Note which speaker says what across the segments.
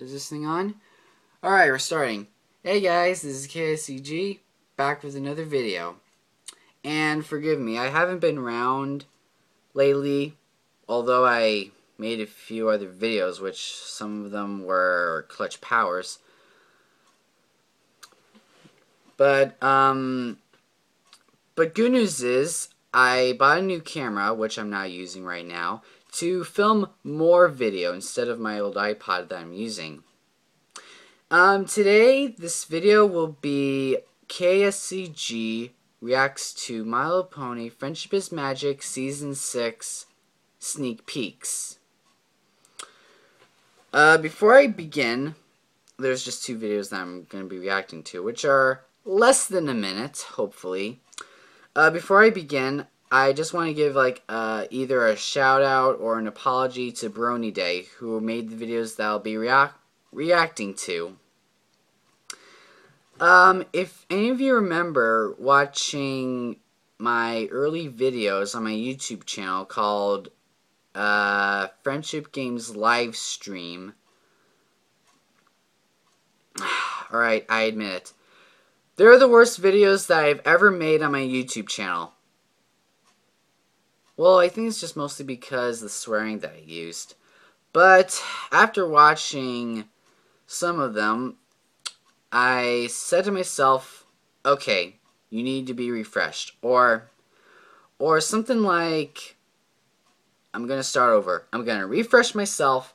Speaker 1: Is this thing on? Alright, we're starting. Hey guys, this is KSCG, back with another video. And forgive me, I haven't been around lately, although I made a few other videos, which some of them were Clutch Powers. But, um, but good news is, I bought a new camera, which I'm not using right now, to film more video instead of my old iPod that I'm using. Um, today, this video will be KSCG reacts to My Little Pony Friendship is Magic Season 6 Sneak Peeks. Uh, before I begin, there's just two videos that I'm going to be reacting to, which are less than a minute, hopefully. Uh, before I begin, I just want to give like uh, either a shout out or an apology to BronyDe, who made the videos that I'll be react reacting to. Um, if any of you remember watching my early videos on my YouTube channel called uh, Friendship Games Live Stream, alright, I admit it. They're the worst videos that I've ever made on my YouTube channel. Well, I think it's just mostly because the swearing that I used. But after watching some of them, I said to myself, okay, you need to be refreshed. Or, or something like, I'm going to start over. I'm going to refresh myself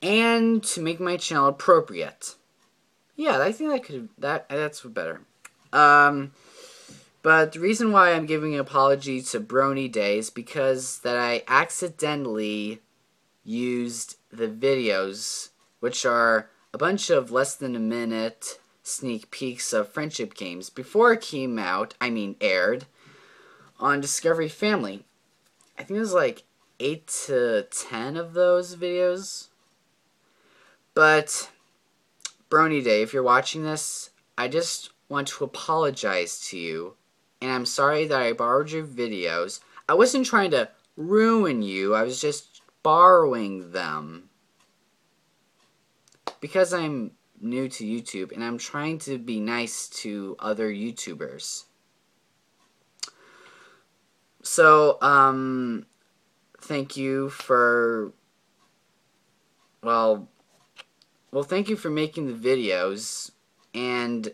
Speaker 1: and to make my channel appropriate. Yeah, I think that could, that, that's better. Um, but the reason why I'm giving an apology to BronyDe is because that I accidentally used the videos, which are a bunch of less than a minute sneak peeks of friendship games before it came out, I mean aired, on Discovery Family. I think it was like 8 to 10 of those videos. But, BronyDe, if you're watching this, I just want to apologize to you and I'm sorry that I borrowed your videos. I wasn't trying to ruin you, I was just borrowing them. Because I'm new to YouTube and I'm trying to be nice to other YouTubers. So, um, thank you for, well, well, thank you for making the videos, and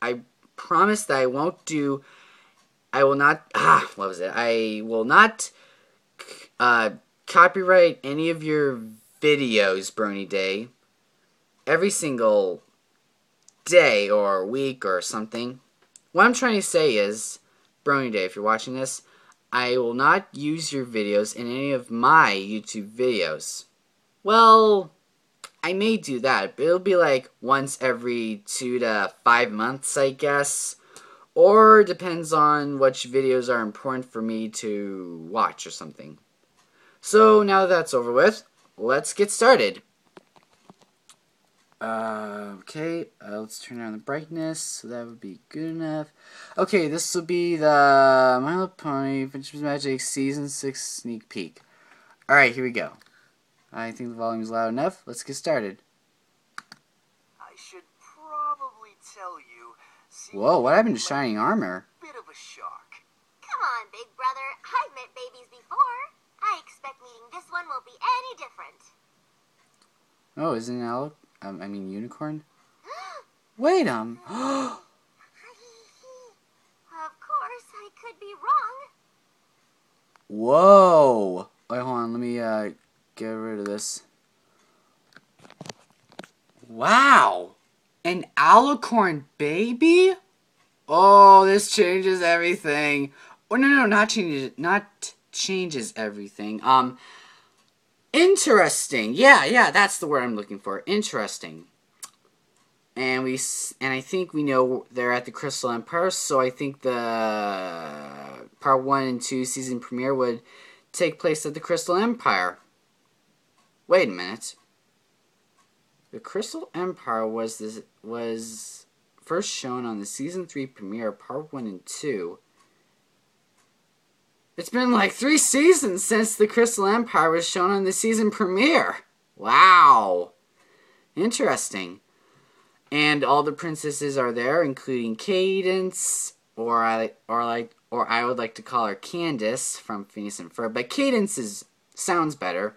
Speaker 1: I promise that I won't do I will not. Ah, what was it? I will not uh, copyright any of your videos, BronyDe. Every single day or week or something. What I'm trying to say is, BronyDe, if you're watching this, I will not use your videos in any of my YouTube videos. Well, I may do that, but it'll be like once every two to five months, I guess. Or depends on which videos are important for me to watch or something. So now that's over with, let's get started. Uh, okay, uh, let's turn down the brightness, so that would be good enough. Okay, this will be the My Little Pony Friendship Magic Season 6 sneak peek. Alright, here we go. I think the volume is loud enough. Let's get started.
Speaker 2: Tell you
Speaker 1: Whoa, what happened to Shining Armor?
Speaker 2: Bit of a shock.
Speaker 3: Come on, big brother. I've met babies before. I expect meeting this one will be any different.
Speaker 1: Oh, isn't it um, I mean unicorn? Wait, um.
Speaker 3: of course, I could be wrong.
Speaker 1: Whoa! Wait, hold on. Let me uh get rid of this. Wow! An alicorn baby? Oh, this changes everything. Oh no, no, not changes, not changes everything. Um, interesting. Yeah, yeah, that's the word I'm looking for. Interesting. And we, and I think we know they're at the Crystal Empire, so I think the part one and two season premiere would take place at the Crystal Empire. Wait a minute. The Crystal Empire was this, was first shown on the season 3 premiere part 1 and 2. It's been like 3 seasons since the Crystal Empire was shown on the season premiere. Wow. Interesting. And all the princesses are there, including Cadance, or I or like or I would like to call her Candace from Phineas and Ferb, but Cadance is sounds better.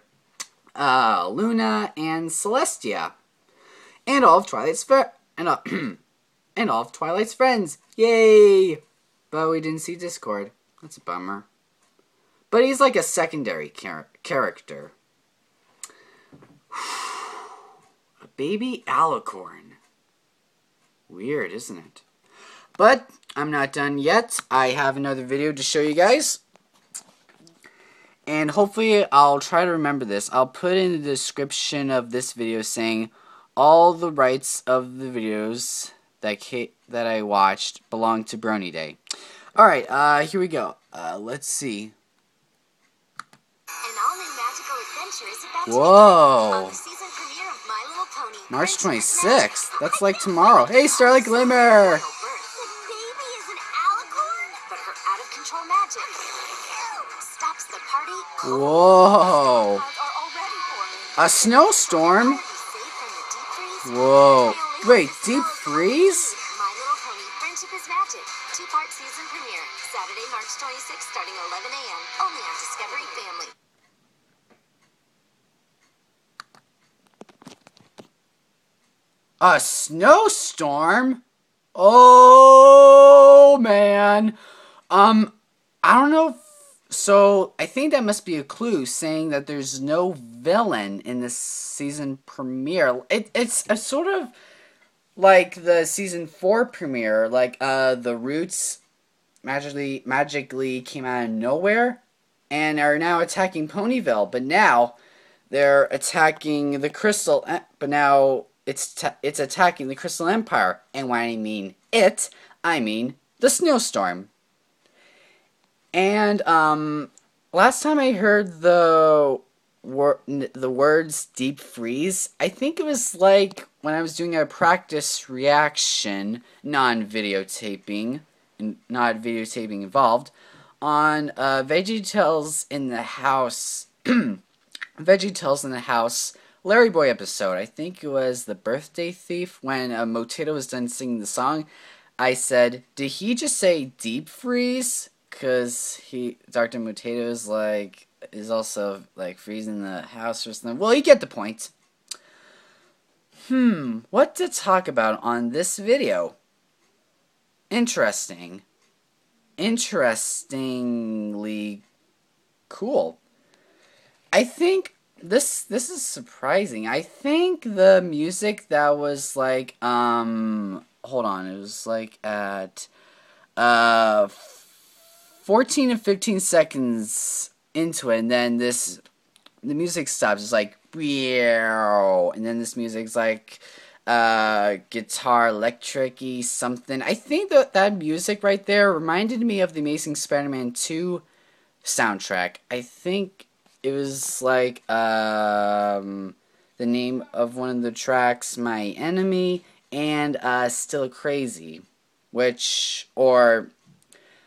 Speaker 1: Uh, Luna and Celestia, and all of Twilight's and all, and all of Twilight's friends. Yay! But we didn't see Discord. That's a bummer. But he's like a secondary char- character. a baby alicorn. Weird, isn't it? But I'm not done yet. I have another video to show you guys. And hopefully I'll try to remember this. I'll put in the description of this video saying all the rights of the videos that ca- that I watched belong to BronyDe. All right, uh, here we go. Uh, let's see. Whoa. March 26th. That's like tomorrow. Hey, Starlight Glimmer! Whoa. A snowstorm? Whoa. Wait, deep freeze?
Speaker 3: My Little Pony Friendship is Magic. Two-part season premiere. Saturday, March 26th, starting 11 a.m. Only on Discovery Family.
Speaker 1: A snowstorm? Oh man. Um I don't know so I think that must be a clue saying that there's no villain in this season premiere. It, it's a sort of like the season 4 premiere like uh the roots magically magically came out of nowhere and are now attacking Ponyville, but now they're attacking the Crystal, but now it's ta- it's attacking the Crystal Empire. And when I mean it, I mean the snowstorm. And um, last time I heard the wor- the words deep freeze, I think it was like when I was doing a practice reaction, non videotaping, not videotaping involved, on uh, VeggieTales in the House. VeggieTales in the House Larry Boy episode. I think it was the Birthday Thief when uh, Motato was done singing the song. I said, "Did he just say deep freeze?" Because he, Doctor Motato is like is also like freezing the house or something. Well, you get the point. Hmm, what to talk about on this video? Interesting. Interestingly cool. I think this this is surprising. I think the music that was like um hold on, it was like at uh 14 and 15 seconds into it and then this the music stops. It's like and then this music's like uh guitar electric-y something. I think that that music right there reminded me of the Amazing Spider-Man 2 soundtrack. I think it was like um the name of one of the tracks My Enemy and uh Still Crazy, which or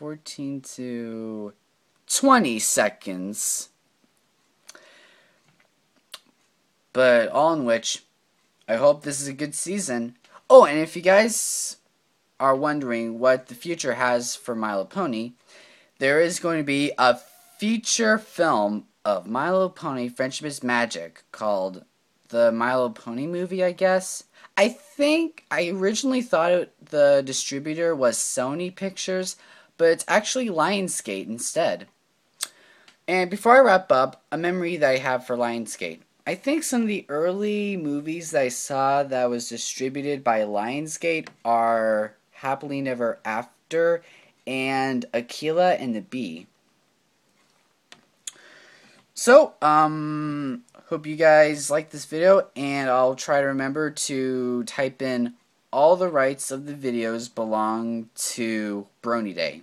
Speaker 1: 14 to 20 seconds. But all in which, I hope this is a good season. Oh, and if you guys are wondering what the future has for Little Pony, there is going to be a feature film of Little Pony Friendship is Magic called the Little Pony movie, I guess. I think I originally thought it, the distributor was Sony Pictures, but it's actually Lionsgate instead. And before I wrap up, a memory that I have for Lionsgate. I think some of the early movies that I saw that was distributed by Lionsgate are Happily Never After and Akeelah and the Bee. So, um, Hope you guys like this video, and I'll try to remember to type in all the rights of the videos belong to BronyDe.